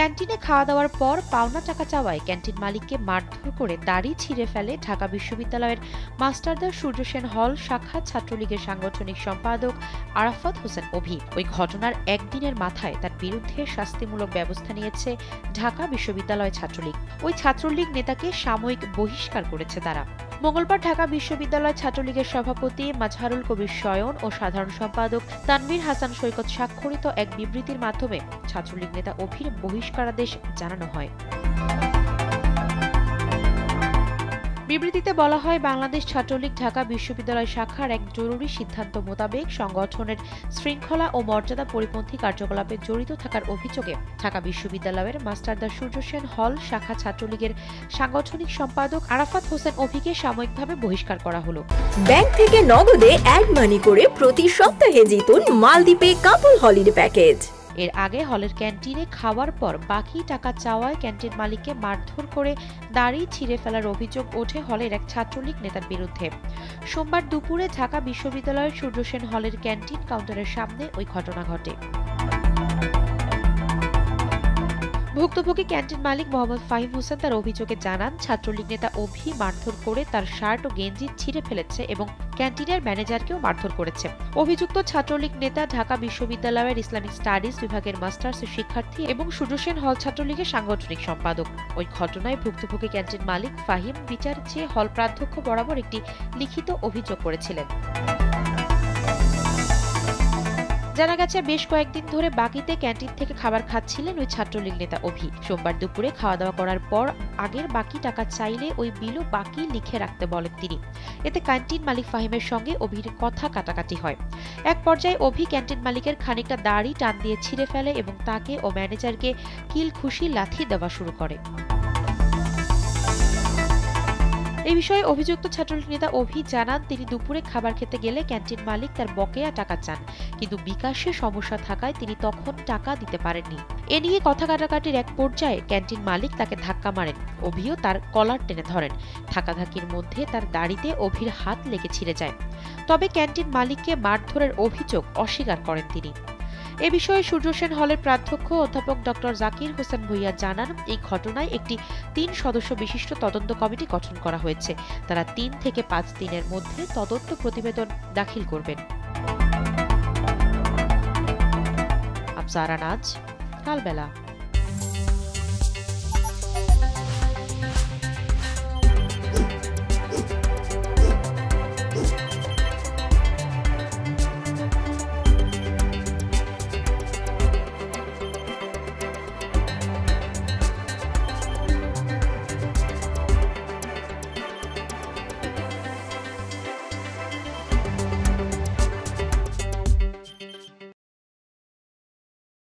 ক্যান্টিনে খাওয়া দাওয়ার পর পাওনা টাকা চাওয়ায় ক্যান্টিন মালিককে মারধর করে দাড়ি ছিঁড়ে ফেলে ঢাকা বিশ্ববিদ্যালয়ের মাস্টারদা সূর্য সেন হল শাখা ছাত্রলীগের সাংগঠনিক সম্পাদক আরাফাত হোসেন অভি। ওই ঘটনার একদিনের মাথায় তার বিরুদ্ধে শাস্তিমূলক ব্যবস্থা নিয়েছে ঢাকা বিশ্ববিদ্যালয় ছাত্রলীগ। ওই ছাত্রলীগ নেতাকে সাময়িক বহিষ্কার করেছে তারা। মঙ্গলবার ঢাকা বিশ্ববিদ্যালয় ছাত্রলীগের সভাপতি মাজহারুল কবির শয়ন ও সাধারণ সম্পাদক তানভীর হাসান সৈকত স্বাক্ষরিত এক বিবৃতির মাধ্যমে ছাত্রলীগ নেতা অভির বহিষ্কারাদেশ জানানো হয়। বিবৃতিতে বলা হয়, বাংলাদেশ ছাত্রলীগ ঢাকা বিশ্ববিদ্যালয় শাখার এক জরুরি সিদ্ধান্ত মোতাবেক সংগঠনের শৃঙ্খলা ও মর্যাদা পরিপন্থী কার্যকলাপে জড়িত থাকার অভিযোগে ঢাকা বিশ্ববিদ্যালয়ের মাস্টারদা সূর্য সেন হল শাখা ছাত্রলীগের সাংগঠনিক সম্পাদক আরাফাত হোসেন অভিকে সাময়িকভাবে বহিষ্কার করা হলো। ব্যাংক থেকে নগদে অ্যাড মানি করে প্রতি সপ্তাহে জিতুন মালদ্বীপে কাপল হলিডে প্যাকেজ। এর আগে হলের ক্যান্টিনে খাওয়ার পর বাকি টাকা চাওয়ায় ক্যান্টিন মালিককে মারধর করে দাড়ি ছিঁড়ে ফেলার অভিযোগ ওঠে হলের এক ছাত্রলীগ নেতার বিরুদ্ধে। সোমবার দুপুরে ঢাকা বিশ্ববিদ্যালয়ের সূর্যসেন হলের ক্যান্টিন কাউন্টারের সামনে ওই ঘটনা ঘটে। ভুক্তভোগী ক্যান্টিন মালিক মোহাম্মদ ফাহিম হোসেন তার অভিযোগে জানান, ছাত্রলীগ নেতা অভি মারধর করে তার শার্ট ও গেঞ্জি ছিঁড়ে ফেলেছে এবং ক্যান্টিনের ম্যানেজারকেও মারধর করেছে। অভিযুক্ত ছাত্রলীগ নেতা ঢাকা বিশ্ববিদ্যালয়ের ইসলামিক স্টাডিজ বিভাগের মাস্টার্স শিক্ষার্থী এবং সুদর্শন হল ছাত্রলীগের সাংগঠনিক সম্পাদক। ওই ঘটনায় ভুক্তভোগী ক্যান্টিন মালিক ফাহিম বিচার চেয়ে হল প্রাধ্যক্ষ বরাবর একটি লিখিত অভিযোগ করেছিলেন। জানা গেছে, বেশ কয়েকদিন ধরে বাকিতে ক্যান্টিন থেকে খাবার খাচ্ছিলেন ওই ছাত্রলীগ নেতা অভি। সোমবার দুপুরে খাওয়া দাওয়া করার পর আগের বাকি টাকা চাইলে ওই বিলও বাকি লিখে রাখতে বলেন তিনি। এতে ক্যান্টিন মালিক ফাহিমের সঙ্গে অভির কথা কাটাকাটি হয়। এক পর্যায়ে অভি ক্যান্টিন মালিকের খানিকটা দাড়ি টান দিয়ে ছিঁড়ে ফেলে এবং তাকে ও ম্যানেজারকে কিল খুশি লাথি দেওয়া শুরু করে। এই বিষয়ে অভিযুক্ত ছাত্রলীগ নেতা অভি জানান, তিনি দুপুরে খাবার খেতে গেলে ক্যান্টিন মালিক তার বকেয়া টাকা চান। কিন্তু বিকাশে সমস্যা থাকায় তিনি তখন টাকা দিতে পারেননি। এ নিয়ে কথা কাটাকাটির এক পর্যায়ে ক্যান্টিন মালিক তাকে ধাক্কা মারেন। অভিও তার কলার টেনে ধরেন। ধাক্কাধাক্কির মধ্যে তার দাড়িতে অভির হাত লেগে ছিঁড়ে যায়। তবে ক্যান্টিন মালিককে মারধরের অভিযোগ অস্বীকার করেন তিনি। এ বিষয়ে সূর্য সেন হলের প্রাধ্যক্ষ অধ্যাপক ড জাকির হোসেন ভুইয়া জানান, এই ঘটনায় একটি তিন সদস্য বিশিষ্ট তদন্ত কমিটি গঠন করা হয়েছে। তারা তিন থেকে পাঁচ দিনের মধ্যে তদন্ত প্রতিবেদন দাখিল করবেন। আফসারা নাজ কালবেলা